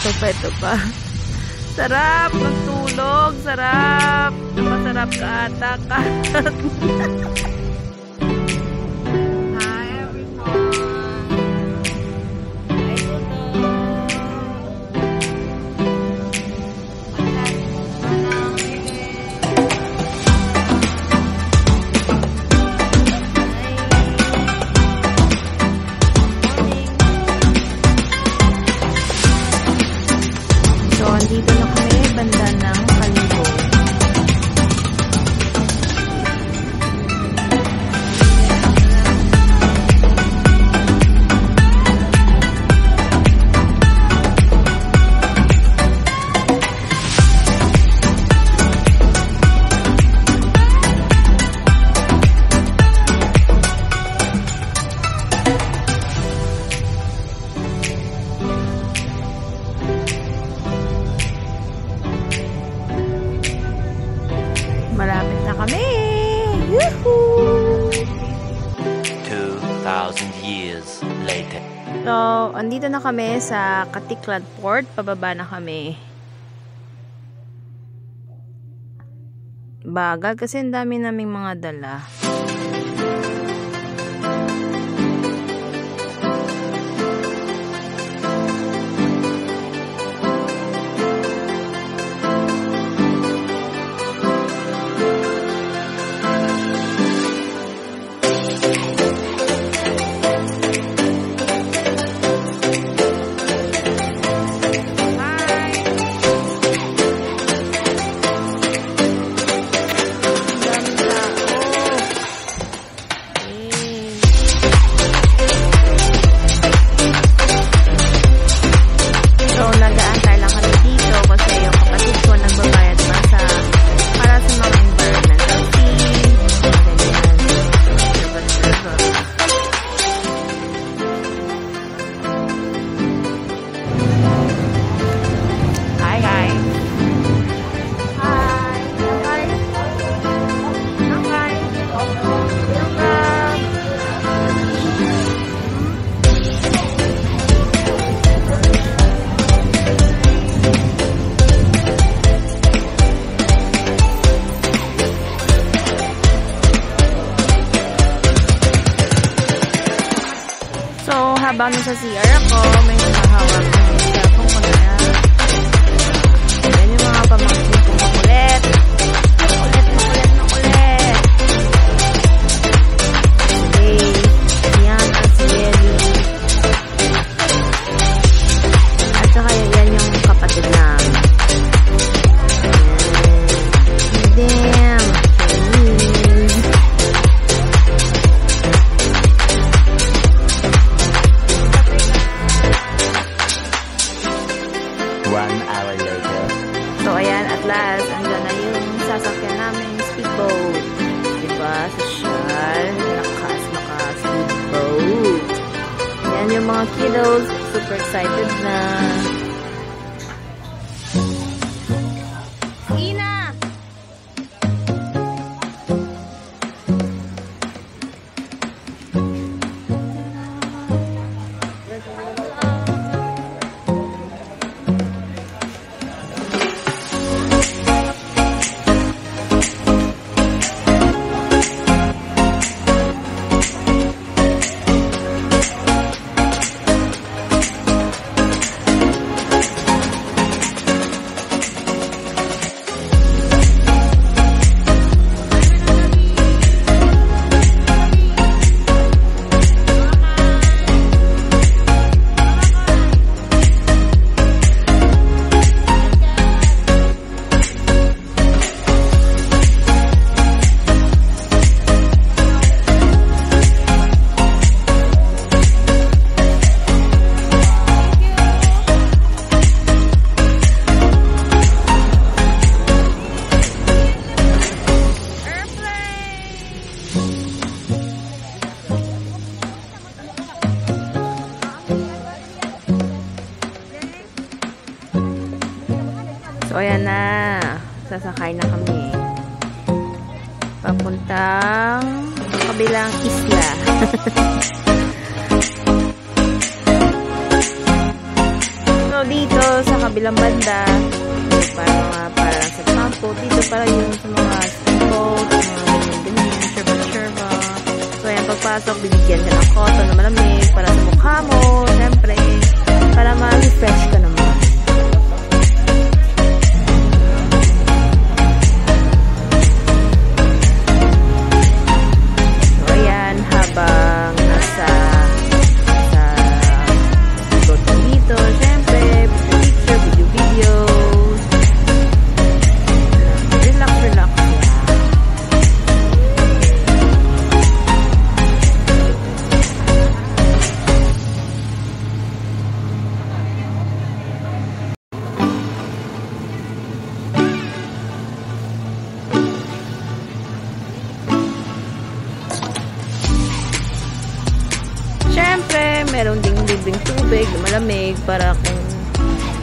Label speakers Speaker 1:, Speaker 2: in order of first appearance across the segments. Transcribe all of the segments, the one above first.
Speaker 1: Ito pa, ito pa. Sarap magtulog. Sarap. Masarap ka ata. nandito na kami sa Katiklad Port. Pababa na kami. Bagal kasi ang dami naming mga dala. Sasakay na kami. Papuntang kabilang isla. so, dito sa kabilang banda, para mga para sa campo, dito para yung sa mga speedboat, mga ganyan, sherba-sherba. So, ayan, pagpasok, binigyan ka ng cotton na malamig Meron ding libreng tubig malamig para kung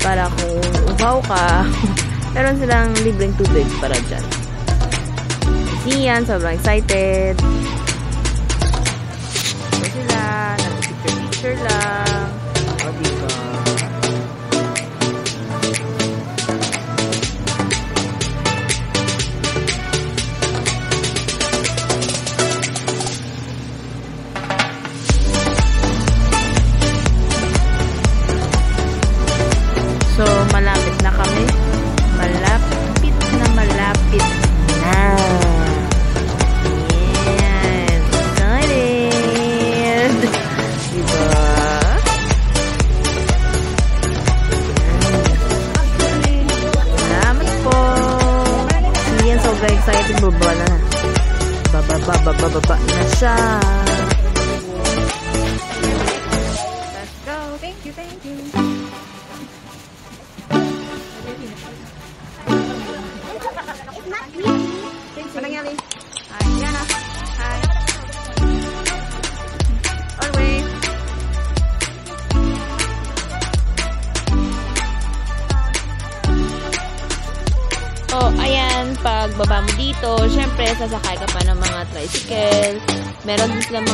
Speaker 1: para kung uhaw ka, meron silang libreng tubig para dyan. Si Ian, sobrang excited. Ito sila, nag-picture-picture lang. Bababa, na siya.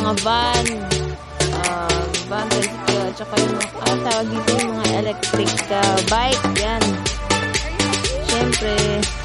Speaker 1: Mga van. Um, van, tricycle, at saka yung mga, ah, tawag dito yung mga electric uh, bike. Yan. Syempre.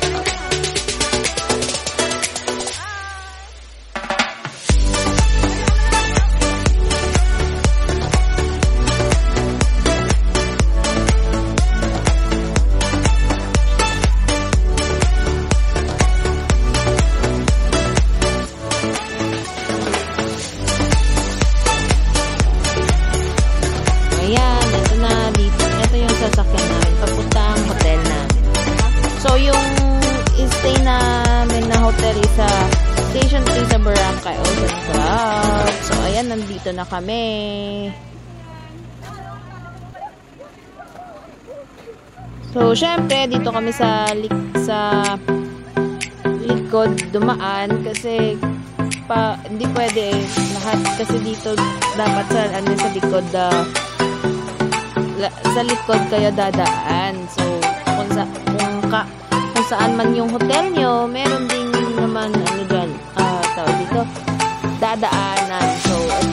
Speaker 1: Kami. So, syempre, dito kami sa lik sa likod dumaan kasi pa hindi pwede eh. lahat kasi dito dapat sa ano sa likod la, sa likod kayo dadaan. So, kung, sa, kung, ka, kung saan man yung hotel nyo, meron din naman, ano dyan, ah, tawag dito, dadaanan.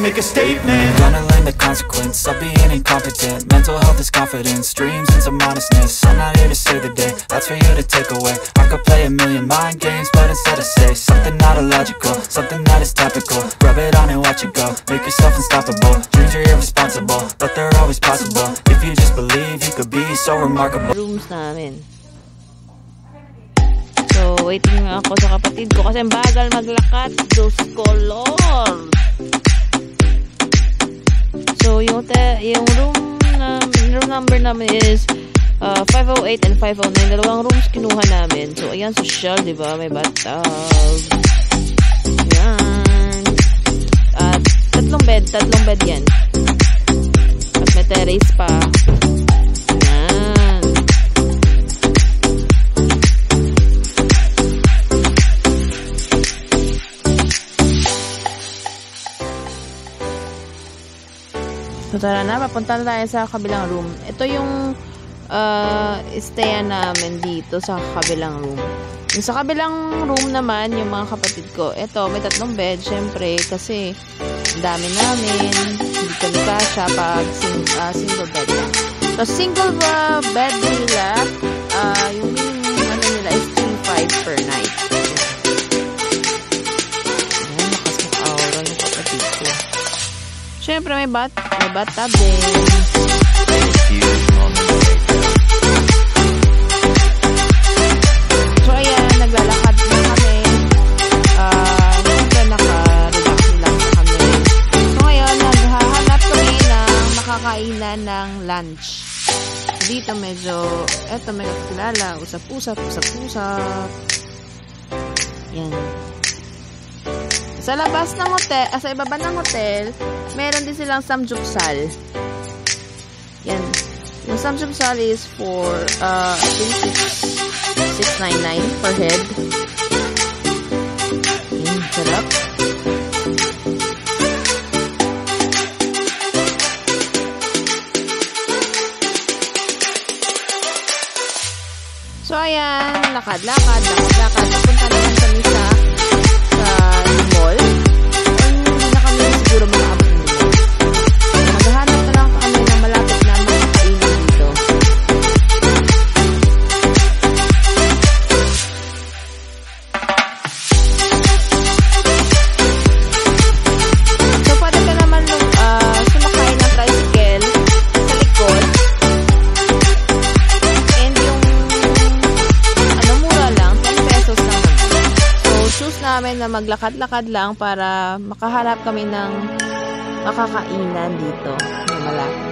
Speaker 2: make a statement. Gonna learn the consequence of being incompetent. Mental health is confidence, dreams and some honestness I'm not here to save the day, that's for you to take away. I could play a million mind games, but instead I say Something not illogical, something that is topical. Rub it on and watch it go, make yourself unstoppable. Dreams are irresponsible, but they're always possible. If you just believe, you could be so remarkable.
Speaker 1: Rooms namin. So, waiting nga ako sa kapatid ko kasi bagal maglakad. Diyos ko, Lord! So, yung, hotel, yung room, na, room number namin is uh, 508 and 509. Dalawang rooms kinuha namin. So, ayan, social, di ba? May bathtub. Ayan. At tatlong bed, tatlong bed yan. At may terrace pa. So tara na, papunta na tayo sa kabilang room. Ito yung uh, stayan namin dito sa kabilang room. Yung sa kabilang room naman, yung mga kapatid ko, ito, may tatlong bed, syempre, kasi dami namin, hindi kami kasha pag sing, uh, single bed lang. So, single uh, bed nila, uh, yung, yung ano nila is 3.5 per night. Syempre, may bat, may bathtub din. So, ayan, naglalakad na kami. Ah, syempre, naka-relax lang na kami. So, ngayon, naghahanap kami ng makakainan ng lunch. Dito medyo, eto, may kakilala. Usap-usap, usap-usap. Yan. Sa labas ng hotel, ah, sa ibaba ng hotel, meron din silang samjupsal. Yan. Yung samjupsal is for, uh, I think it's 699 per head. Mm, sarap. So, ayan, lakad-lakad, lakad-lakad. Maglakad-lakad lang para makahanap kami ng makakainan dito na malapit